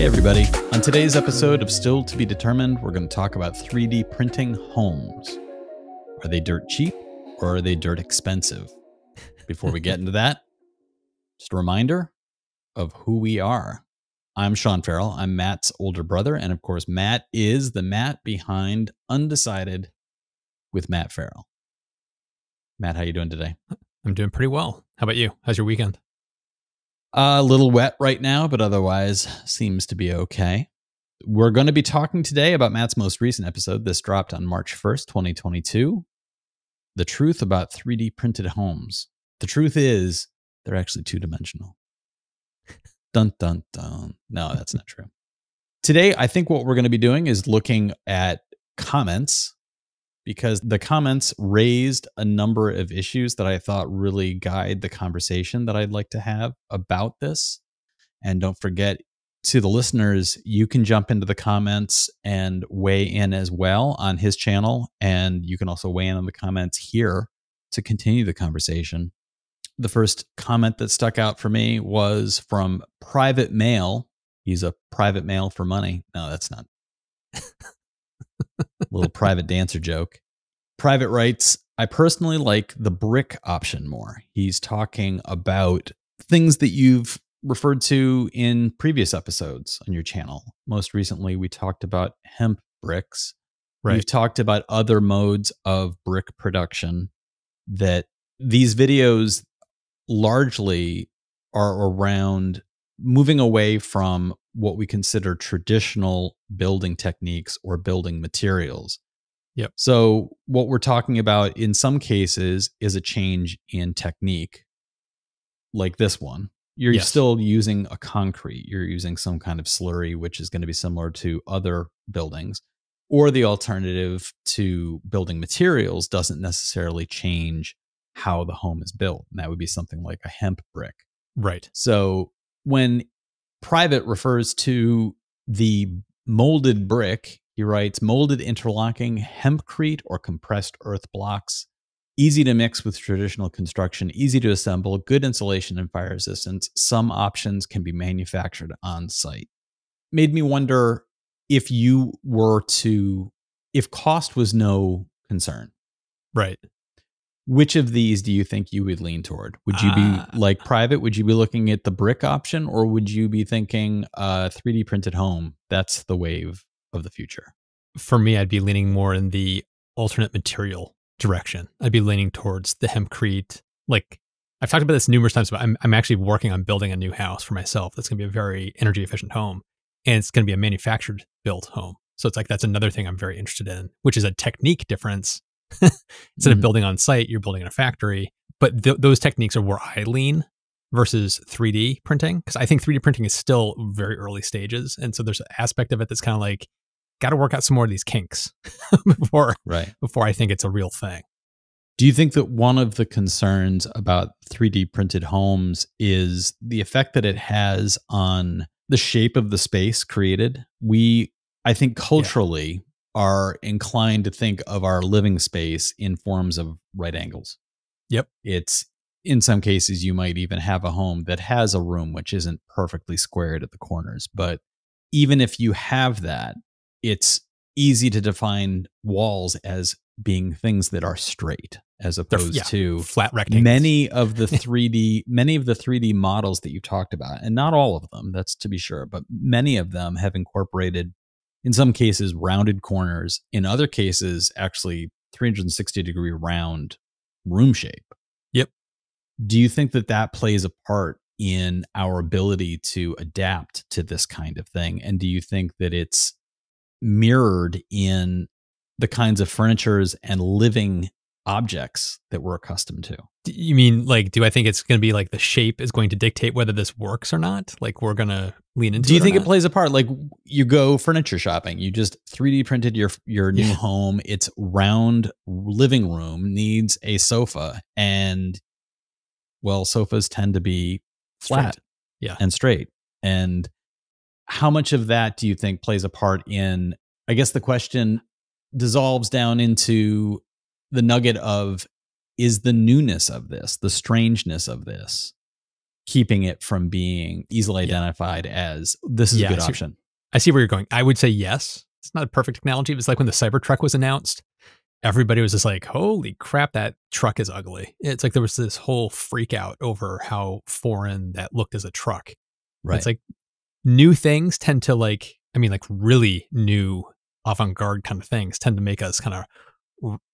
Hey, everybody. On today's episode of Still to Be Determined, we're going to talk about 3D printing homes. Are they dirt cheap or are they dirt expensive? Before we get into that, just a reminder of who we are. I'm Sean Ferrell. I'm Matt's older brother. And of course, Matt is the Matt behind Undecided with Matt Ferrell. Matt, how are you doing today? I'm doing pretty well. How about you? How's your weekend? A little wet right now, but otherwise seems to be okay. We're going to be talking today about Matt's most recent episode. This dropped on March 1st, 2022. The truth about 3D printed homes. The truth is, they're actually two dimensional. dun, dun, dun. No, that's not true. Today, I think what we're going to be doing is looking at comments because the comments raised a number of issues that I thought really guide the conversation that I'd like to have about this. And don't forget to the listeners, you can jump into the comments and weigh in as well on his channel. And you can also weigh in on the comments here to continue the conversation. The first comment that stuck out for me was from Private Mail. He's a private mail for money. No, that's not little private dancer joke. Private writes, I personally like the brick option more. He's talking about things that you've referred to in previous episodes on your channel. Most recently, we talked about hemp bricks. Right. We've talked about other modes of brick production that these videos largely are around moving away from what we consider traditional building techniques or building materials. Yep. So what we're talking about in some cases is a change in technique like this one. You're yes. still using a concrete. You're using some kind of slurry which is going to be similar to other buildings. Or the alternative to building materials doesn't necessarily change how the home is built. And that would be something like a hemp brick. Right. So when private refers to the molded brick. He writes molded interlocking hempcrete or compressed earth blocks, easy to mix with traditional construction, easy to assemble, good insulation and fire resistance. Some options can be manufactured on site. Made me wonder if you were to, if cost was no concern. Right. Which of these do you think you would lean toward? Would you be uh, like private? Would you be looking at the brick option or would you be thinking uh 3D printed home? That's the wave of the future. For me, I'd be leaning more in the alternate material direction. I'd be leaning towards the hempcrete. Like I've talked about this numerous times, but I'm, I'm actually working on building a new house for myself. That's going to be a very energy efficient home and it's going to be a manufactured built home. So it's like that's another thing I'm very interested in, which is a technique difference Instead mm-hmm. of building on site, you're building in a factory. But th- those techniques are where I lean versus 3D printing because I think 3D printing is still very early stages, and so there's an aspect of it that's kind of like got to work out some more of these kinks before right before I think it's a real thing. Do you think that one of the concerns about 3D printed homes is the effect that it has on the shape of the space created? We, I think, culturally, are inclined to think of our living space in forms of right angles. Yep. It's in some cases you might even have a home that has a room which isn't perfectly squared at the corners, but even if you have that, it's easy to define walls as being things that are straight as opposed yeah, to flat rectangles. Many of the 3D many of the 3D models that you talked about, and not all of them, that's to be sure, but many of them have incorporated in some cases rounded corners in other cases actually 360 degree round room shape. Yep. Do you think that that plays a part in our ability to adapt to this kind of thing? And do you think that it's mirrored in the kinds of furnitures and living objects that we're accustomed to. You mean like do I think it's going to be like the shape is going to dictate whether this works or not? Like we're going to lean into Do you think it plays a part? Like you go furniture shopping, you just 3D printed your your new yeah. home, its round living room needs a sofa and well, sofas tend to be flat straight. yeah. and straight. And how much of that do you think plays a part in I guess the question dissolves down into the nugget of is the newness of this, the strangeness of this, keeping it from being easily Yeah. identified as this is Yeah, a good I option. I see where you're going. I would say yes. It's not a perfect technology. It's like when the Cybertruck was announced, everybody was just like, holy crap, that truck is ugly. It's like there was this whole freak out over how foreign that looked as a truck. Right. It's like new things tend to like, I mean, like really new avant garde kind of things tend to make us kind of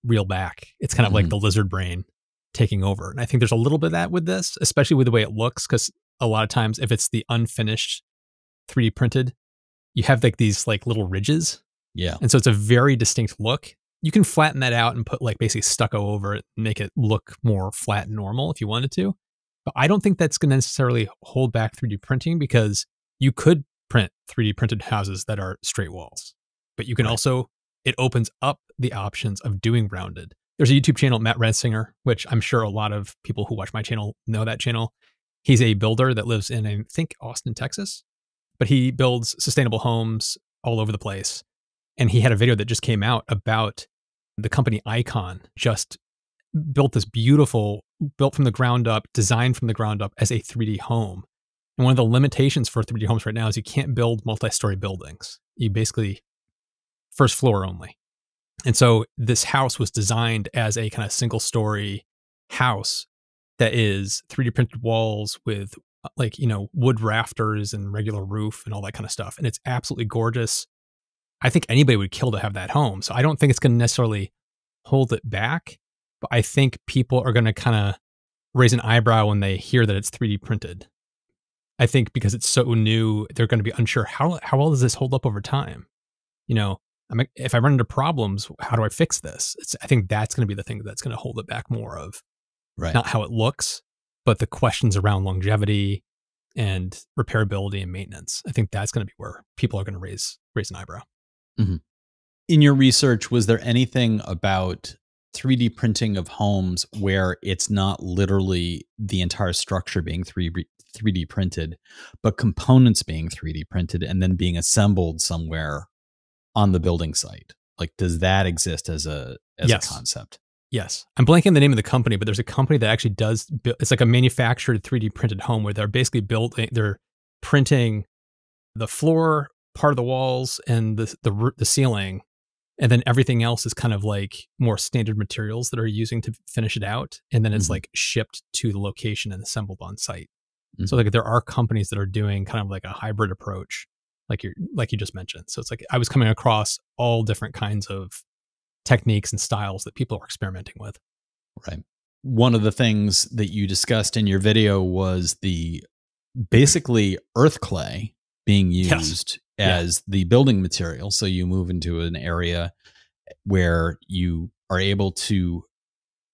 reel back. It's kind of like Mhm. the lizard brain taking over. And I think there's a little bit of that with this, especially with the way it looks, because a lot of times if it's the unfinished 3D printed, you have like these like little ridges. yeah. And so it's a very distinct look. You can flatten that out and put like basically stucco over it make it look more flat and normal if you wanted to. But I don't think that's going to necessarily hold back 3D printing because you could print 3D printed houses that are straight walls. But you can Right. also, it opens up the options of doing rounded. There's a YouTube channel, Matt Risinger, which I'm sure a lot of people who watch my channel know that channel. He's a builder that lives in, I think, Austin, Texas, but he builds sustainable homes all over the place and he had a video that just came out about the company Icon just built this beautiful, built from the ground up, designed from the ground up as a 3D home. And one of the limitations for 3D homes right now is you can't build multi-story buildings. You basically first floor only. And so this house was designed as a kind of single story house that is 3D printed walls with uh, like, you know, wood rafters and regular roof and all that kind of stuff. And it's absolutely gorgeous. I think anybody would kill to have that home. So I don't think it's going to necessarily hold it back, but I think people are going to kind of raise an eyebrow when they hear that it's 3D printed. I think because it's so new, they're going to be unsure how how well does this hold up over time. You know, I'm, if I run into problems, how do I fix this? It's, I think that's going to be the thing that's going to hold it back more of Right. not how it looks, but the questions around longevity and repairability and maintenance. I think that's going to be where people are going to raise raise an eyebrow. Mm-hmm. in your research, was there anything about 3D printing of homes where it's not literally the entire structure being 3D 3D printed, but components being 3D printed and then being assembled somewhere on the building site? Like, does that exist as a as Yes. a concept? Yes. I'm blanking the name of the company, but there's a company that actually does it's like a manufactured 3D printed home where they're basically building they're printing the floor, part of the walls and the the the ceiling and then everything else is kind of like more standard materials that are using to finish it out and then it's Mhm. like shipped to the location and assembled on site. Mhm. So like there are companies that are doing kind of like a hybrid approach like you like you just mentioned. So it's like I was coming across all different kinds of techniques and styles that people are experimenting with. Right. One of the things that you discussed in your video was the basically earth clay being Yes. used Yeah. as the building material. So you move into an area where you are able to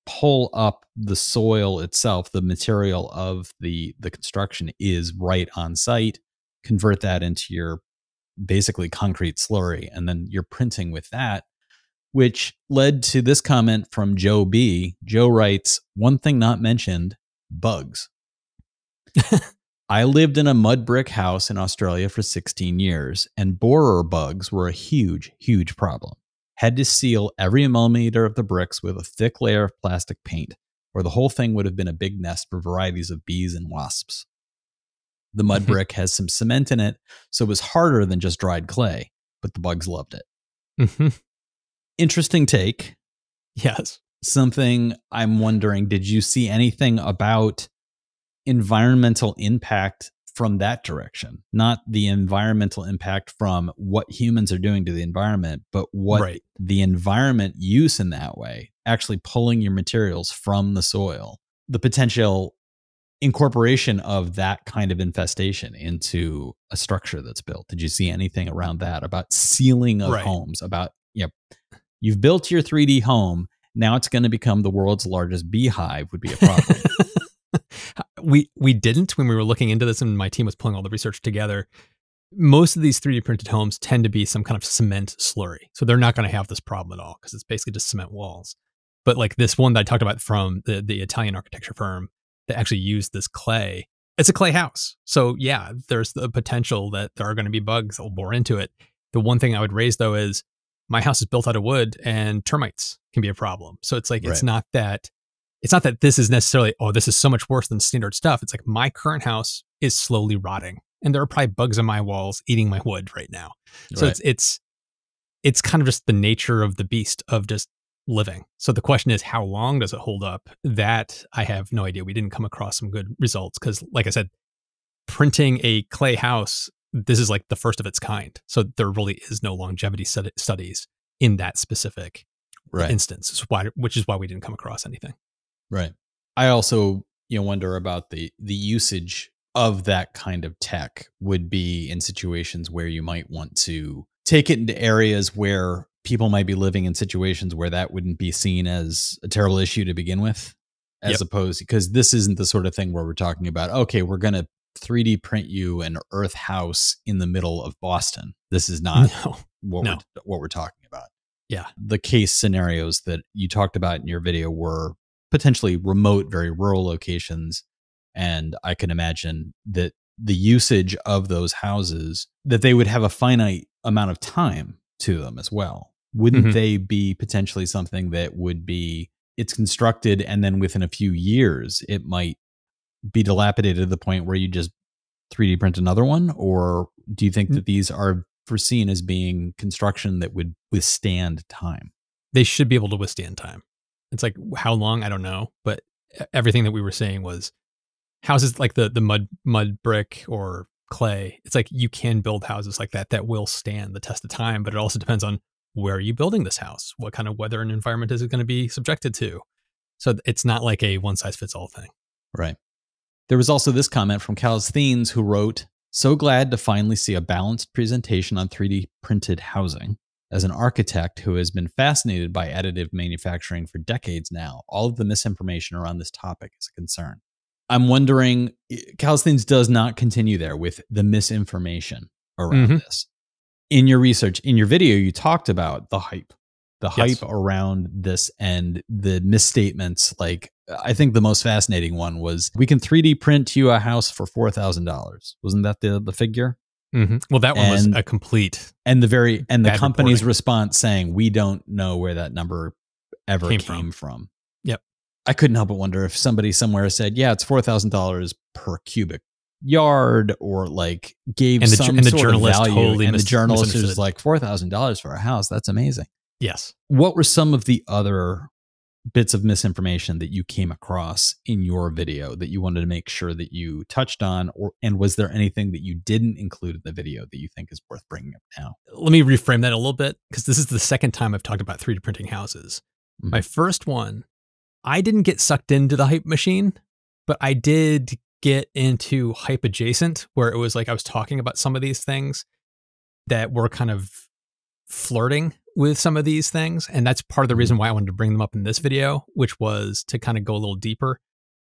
pull up the soil itself, the material of the the construction is right on site, convert that into your basically concrete slurry and then you're printing with that which led to this comment from Joe B. Joe writes, one thing not mentioned bugs. I lived in a mud brick house in Australia for 16 years, and borer bugs were a huge, huge problem. Had to seal every millimeter of the bricks with a thick layer of plastic paint, or the whole thing would have been a big nest for varieties of bees and wasps. The mud brick has some cement in it, so it was harder than just dried clay, but the bugs loved it. hmm Interesting take. Yes. something I'm wondering did you see anything about environmental impact from that direction? Not the environmental impact from what humans are doing to the environment, but what right. the environment use in that way, actually pulling your materials from the soil, the potential incorporation of that kind of infestation into a structure that's built. Did you see anything around that about sealing of Right. homes? About, you know, you've built your 3D home. Now it's going to become the world's largest beehive, would be a problem. we we didn't when we were looking into this and my team was pulling all the research together. Most of these 3D printed homes tend to be some kind of cement slurry. So they're not going to have this problem at all because it's basically just cement walls. But like this one that I talked about from the, the Italian architecture firm that actually use this clay, it's a clay house. So yeah, there's the potential that there are going to be bugs that will bore into it. The one thing I would raise though is my house is built out of wood and termites can be a problem. So it's like, it's not that it's not that this is necessarily, oh, this is so much worse than standard stuff. It's like my current house is slowly rotting and there are probably bugs on my walls eating my wood right now. So Right. it's it's it's kind of just the nature of the beast of just living. So the question is how long does it hold up? That I have no idea. We didn't come across some good results cuz like I said printing a clay house this is like the first of its kind. So there really is no longevity stud- studies in that specific right. instance, why, which is why we didn't come across anything. Right. I also, you know, wonder about the the usage of that kind of tech would be in situations where you might want to take it into areas where people might be living in situations where that wouldn't be seen as a terrible issue to begin with as Yep. opposed because this isn't the sort of thing where we're talking about okay we're going to 3D print you an earth house in the middle of Boston this is not no. what No. we're what we're talking about. Yeah. The case scenarios that you talked about in your video were potentially remote, very rural locations. And I can imagine that the usage of those houses, that they would have a finite amount of time to them as well. Wouldn't Mhm. they be potentially something that would be it's constructed and then within a few years it might be dilapidated to the point where you just 3D print another one? Or do you think Mm. that these are foreseen as being construction that would withstand time? They should be able to withstand time. It's like how long I don't know, but everything that we were saying was houses like the the mud mud brick or clay. It's like you can build houses like that that will stand the test of time, but it also depends on where are you building this house? What kind of weather and environment is it going to be subjected to? So it's not like a one size fits all thing. Right. There was also this comment from Calisthenes who wrote, So glad to finally see a balanced presentation on 3D printed housing. As an architect who has been fascinated by additive manufacturing for decades now, all of the misinformation around this topic is a concern. I'm wondering, Calisthenes does not continue there with the misinformation around Mhm. this. In your research, in your video, you talked about the hype, the Yes. hype around this and the misstatements. Like, I think the most fascinating one was we can 3D print you a house for $4,000. Wasn't that the, the figure? hmm Well, that one was a complete And the very, and the company's reporting. response saying, we don't know where that number ever came, Came from. from. Yep. I couldn't help but wonder if somebody somewhere said, yeah, it's $4,000 per cubic yard or like gave And the, some and the sort of journalist value. totally and the journalist was like, $4,000 for a house. That's amazing. yes. What were some of the other bits of misinformation that you came across in your video that you wanted to make sure that you touched on or and was there anything that you didn't include in the video that you think is worth bringing up now let me reframe that a little bit because this is the second time I've talked about 3D printing houses. Mhm. My first one, I didn't get sucked into the hype machine, but I did get into hype adjacent, where it was like I was talking about some of these things that were kind of flirting with some of these things. And that's part of the reason mm-hmm. why I wanted to bring them up in this video, which was to kind of go a little deeper.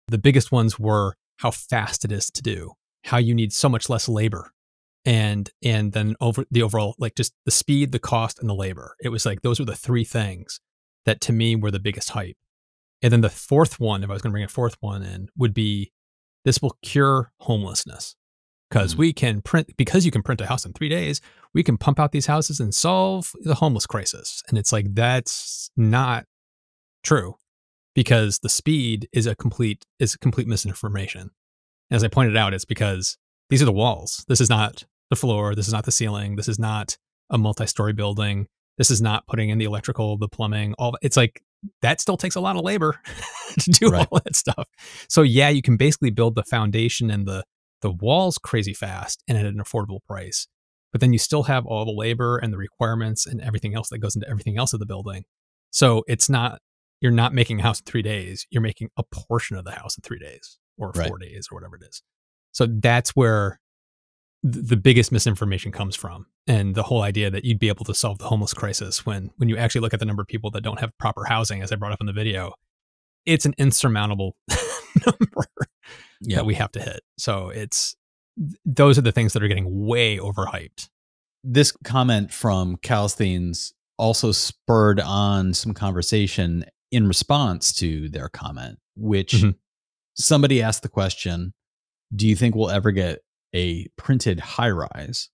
The biggest ones were how fast it is to do, how you need so much less labor and and then over the overall like just the speed the cost and the labor it was like those were the three things that to me were the biggest hype and then the fourth one if i was going to bring a fourth one in would be this will cure homelessness. Because Mhm. we can print because you can print a house in three days we can pump out these houses and solve the homeless crisis. And it's like that's not true because the speed is a complete is a complete misinformation. As i pointed out it's because these are the walls. This is not the floor. This is not the ceiling. This is not a multi-story building. This is not putting in the electrical the plumbing all it's like that still takes a lot of labor to do Right. all that stuff so yeah you can basically build the foundation and the the walls crazy fast and at an affordable price but then you still have all the labor and the requirements and everything else that goes into everything else of the building so it's not you're not making a house in three days you're making a portion of the house in three days or Right. four days or whatever it is so that's where the biggest misinformation comes from and the whole idea that you'd be able to solve the homeless crisis when when you actually look at the number of people that don't have proper housing as i brought up in the video it's an insurmountable number yeah. that we have to hit. So it's those are the things that are getting way overhyped. This comment from Calisthenes also spurred on some conversation in response to their comment, which Mhm. somebody asked the question Do you think we'll ever get a printed high rise?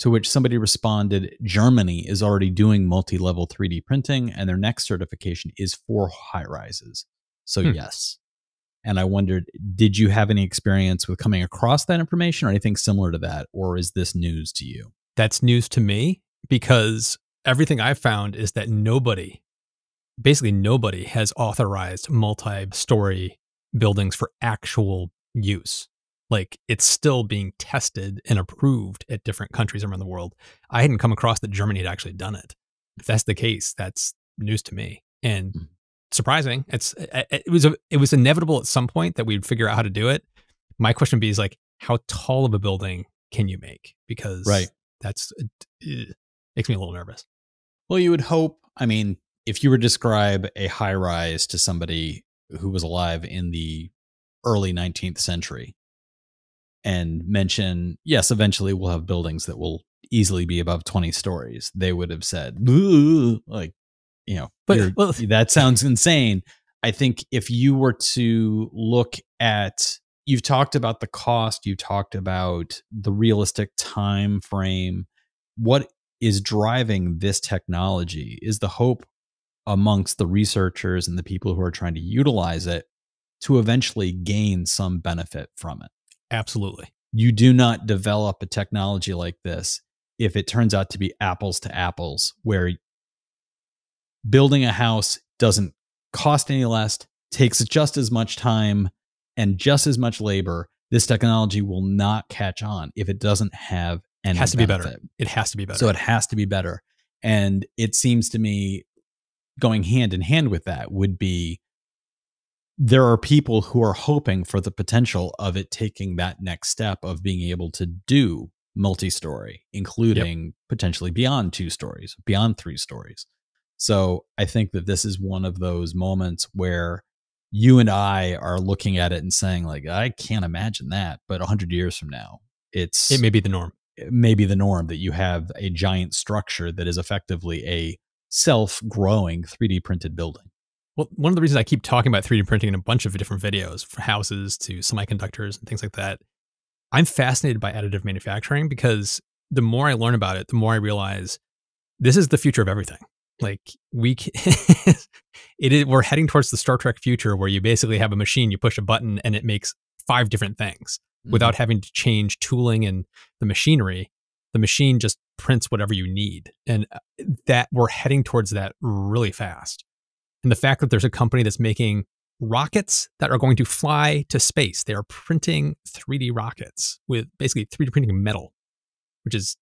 To which somebody responded Germany is already doing multi level 3D printing, and their next certification is for high rises. So, Hmm. yes. And I wondered, did you have any experience with coming across that information or anything similar to that? Or is this news to you? That's news to me because everything I've found is that nobody, basically nobody, has authorized multi story buildings for actual use. Like it's still being tested and approved at different countries around the world. I hadn't come across that Germany had actually done it. If that's the case, that's news to me and Mm. surprising. It's it it was a, it was inevitable at some point that we'd figure out how to do it. My question would be is like, how tall of a building can you make? Because Right. that's it makes me a little nervous. Well, you would hope. I mean, if you were to describe a high rise to somebody who was alive in the early 19th century and mention, yes, eventually we'll have buildings that will easily be above 20 stories, they would have said, like, you know, But- well- that sounds insane. I think if you were to look at, you've talked about the cost, you talked about the realistic time frame. What is driving this technology is the hope amongst the researchers and the people who are trying to utilize it to eventually gain some benefit from it. Absolutely. You do not develop a technology like this if it turns out to be apples to apples, where building a house doesn't cost any less, takes just as much time and just as much labor. This technology will not catch on if it doesn't have any It has to be better. It has to be better. So it has to be better. And it seems to me going hand in hand with that would be there are people who are hoping for the potential of it taking that next step of being able to do multi story, including potentially beyond two stories, beyond three stories. So I think that this is one of those moments where you and I are looking at it and saying, like, I can't imagine that. But 100 years from now, it's it may be the norm. it may be the norm that you have a giant structure that is effectively a self-growing 3D printed building. Well, one of the reasons I keep talking about 3D printing in a bunch of different videos, for houses to semiconductors and things like that, I'm fascinated by additive manufacturing because the more I learn about it, the more I realize this is the future of everything. Like we, can, it is, we're heading towards the Star Trek future where you basically have a machine, you push a button, and it makes five different things without having to change tooling and the machinery. The machine just prints whatever you need, and uh, that we're heading towards that really fast and the fact that there's a company that's making rockets that are going to fly to space. They are printing 3D rockets with basically 3D printing metal, which is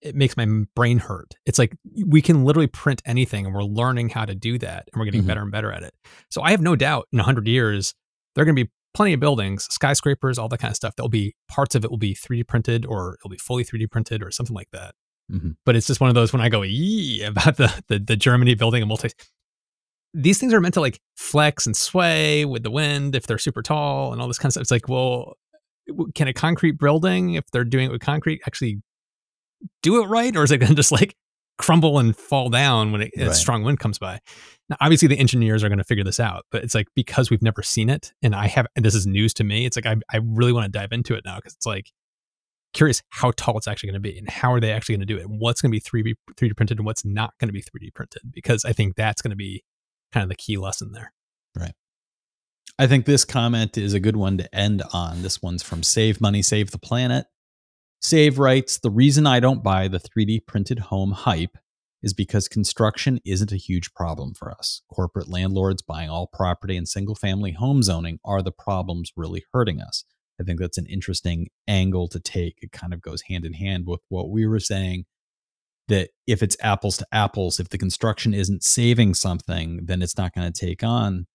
it makes my brain hurt. It's like we can literally print anything, and we're learning how to do that, and we're getting Mhm. better and better at it. So I have no doubt in 100 years there are going to be plenty of buildings, skyscrapers, all that kind of stuff. There'll be parts of it will be 3D printed, or it'll be fully 3D printed, or something like that Mhm. but it's just one of those when I go yee about the, the the Germany building a multi. These things are meant to like flex and sway with the wind if they're super tall and all this kind of stuff. It's like, well, can a concrete building, if they're doing it with concrete, actually do it right, or is it going to just like crumble and fall down when it, a strong wind comes by? Now, obviously, the engineers are going to figure this out, but it's like because we've never seen it, and I have, and this is news to me. It's like I I really want to dive into it now because it's like curious how tall it's actually going to be and how are they actually going to do it and what's going to be 3D 3D printed and what's not going to be 3D printed because I think that's going to be kind of the key lesson there. Right. I think this comment is a good one to end on. This one's from Save Money, Save the Planet. Save writes The reason I don't buy the 3D printed home hype is because construction isn't a huge problem for us. Corporate landlords buying all property and single family home zoning are the problems really hurting us. I think that's an interesting angle to take. It kind of goes hand in hand with what we were saying that if it's apples to apples, if the construction isn't saving something, then it's not going to take on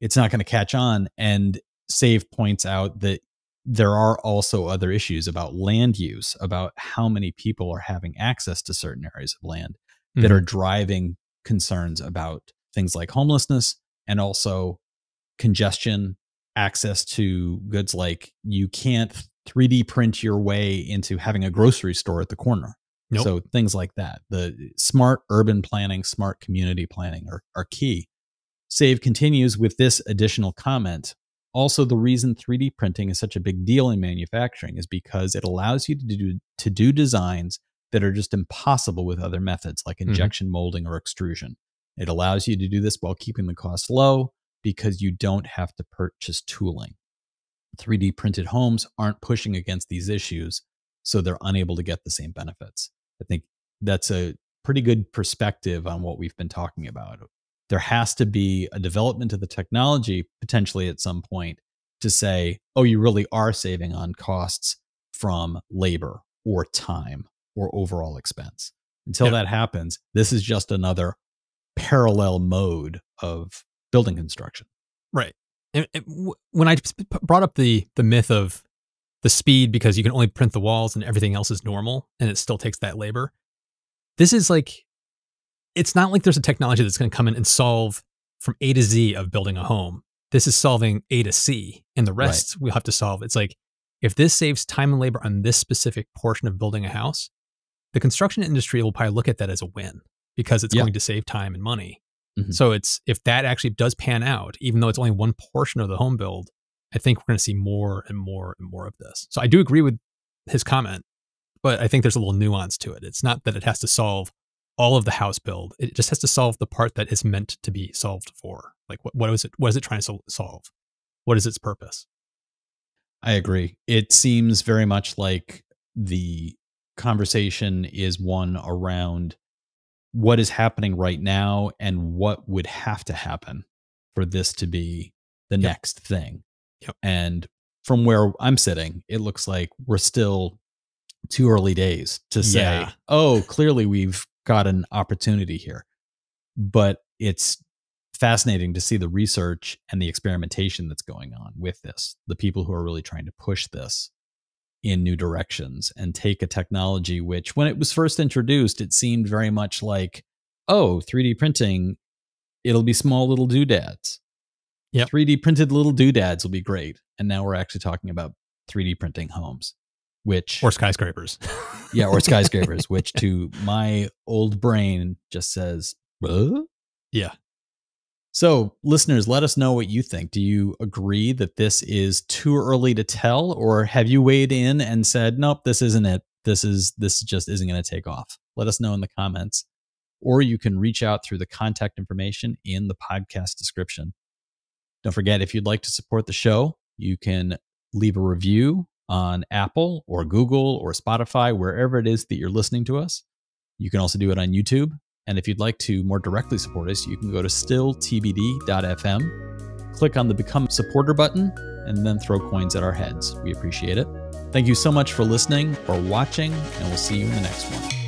it's not going to catch on. And Save points out that there are also other issues about land use, about how many people are having access to certain areas of land that are mm-hmm. driving concerns about things like homelessness and also congestion, access to goods like you can't 3D print your way into having a grocery store at the corner. Nope. So things like that. The smart urban planning, smart community planning are, are key. Save continues with this additional comment. Also, the reason 3D printing is such a big deal in manufacturing is because it allows you to do, to do designs that are just impossible with other methods like Mhm. injection molding or extrusion. It allows you to do this while keeping the cost low, because you don't have to purchase tooling. 3D printed homes aren't pushing against these issues, so they're unable to get the same benefits. I think that's a pretty good perspective on what we've been talking about. There has to be a development of the technology potentially at some point to say, oh, you really are saving on costs from labor or time or overall expense. Until yep. that happens, this is just another parallel mode of building construction. Right. And, and w- when I brought up the the myth of the speed because you can only print the walls and everything else is normal and it still takes that labor. This is like it's not like there's a technology that's going to come in and solve from A to Z of building a home. This is solving A to C and the rest right. we'll have to solve. It's like if this saves time and labor on this specific portion of building a house, the construction industry will probably look at that as a win because it's going to save time and money. Mm-hmm. So it's if that actually does pan out, even though it's only one portion of the home build, I think we're going to see more and more and more of this. So I do agree with his comment, but I think there's a little nuance to it. It's not that it has to solve all of the house build. It just has to solve the part that is meant to be solved for. Like what what is it what is it trying to solve? What is its purpose? I agree. It seems very much like the conversation is one around what is happening right now and what would have to happen for this to be the yep. next thing. Yep. And from where I'm sitting, it looks like we're still too early days to say, yeah. oh, clearly we've got an opportunity here. But it's fascinating to see the research and the experimentation that's going on with this, the people who are really trying to push this in new directions and take a technology which, when it was first introduced, it seemed very much like, oh, 3D printing, it'll be small little doodads. Yeah, 3D printed little doodads will be great. And now we're actually talking about 3D printing homes, which. Or skyscrapers. yeah, or skyscrapers, which to my old brain just says? Yeah. So, listeners, let us know what you think. Do you agree that this is too early to tell, or have you weighed in and said, "Nope, this isn't it. This is this just isn't going to take off"? Let us know in the comments, or you can reach out through the contact information in the podcast description. Don't forget, if you'd like to support the show, you can leave a review on Apple or Google or Spotify, wherever it is that you're listening to us. You can also do it on YouTube and if you'd like to more directly support us, you can go to stilltbd.fm, click on the Become Supporter button, and then throw coins at our heads. We appreciate it. Thank you so much for listening or watching, and we'll see you in the next one.